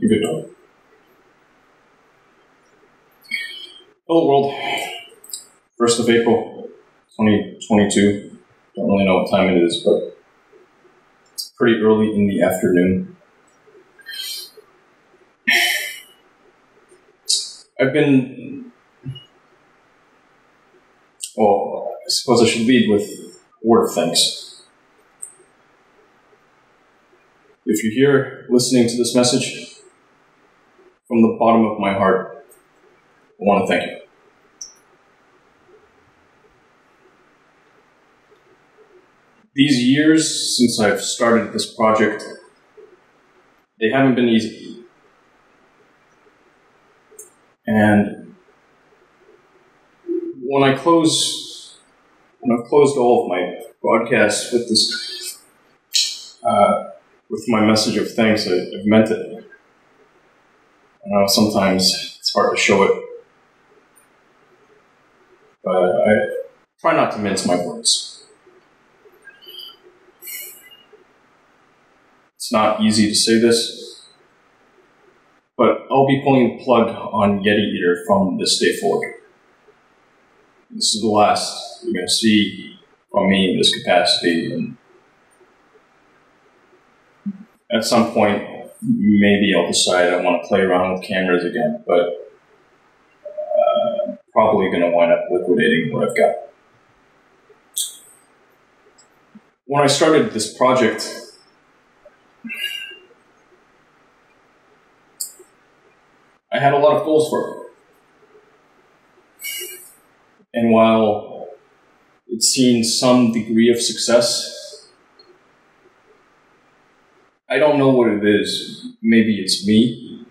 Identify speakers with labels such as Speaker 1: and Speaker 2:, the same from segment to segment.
Speaker 1: Good. Hello, world. 1st of April, 2022. Don't really know what time it is, but it's pretty early in the afternoon. I've been. Well, I suppose I should lead with a word of thanks. If you're here listening to this message, from the bottom of my heart, I want to thank you. These years since I've started this project, they haven't been easy. And when I close, when I've closed all of my broadcasts with this, uh, with my message of thanks, I, I've meant it. I know sometimes it's hard to show it, but I try not to mince my words. It's not easy to say this, but I'll be pulling the plug on Yeti Eater from this day forward. This is the last you're going to see from me in this capacity, and at some point, maybe I'll decide I want to play around with cameras again, but uh, probably going to wind up liquidating what I've got. When I started this project, I had a lot of goals for it. And while it's seen some degree of success, I don't know what it is. Maybe it's me.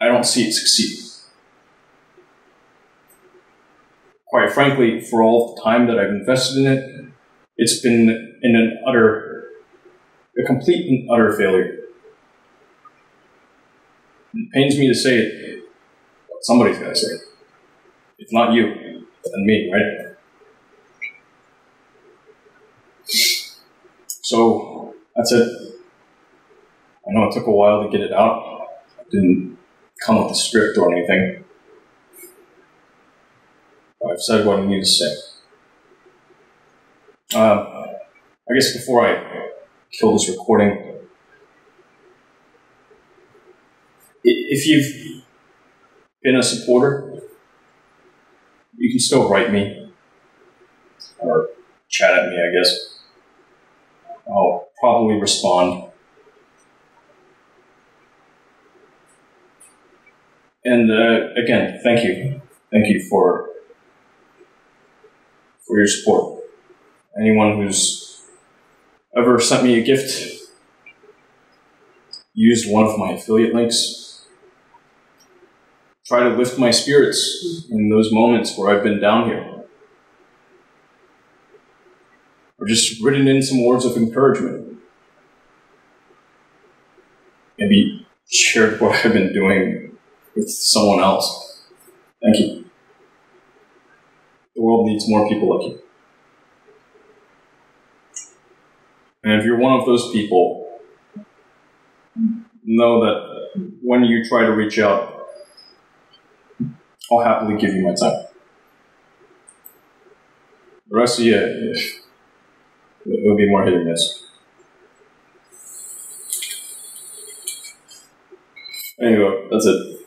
Speaker 1: I don't see it succeed. Quite frankly, for all the time that I've invested in it, it's been in an utter, a complete and utter failure. It pains me to say it, but somebody's got to say it. If not you, then me, right? So that's it. I know it took a while to get it out. I didn't come with a script or anything. I've said what I need to say. Uh, I guess before I kill this recording, if you've been a supporter, you can still write me or chat at me, I guess. I'll probably respond. And uh, again, thank you, thank you for for your support. Anyone who's ever sent me a gift, used one of my affiliate links, try to lift my spirits in those moments where I've been down here, or just written in some words of encouragement. Maybe shared what I've been doing with someone else. Thank you. The world needs more people like you. And if you're one of those people, know that when you try to reach out, I'll happily give you my time. The rest of you, it'll be more hit or miss. Anyway, that's it.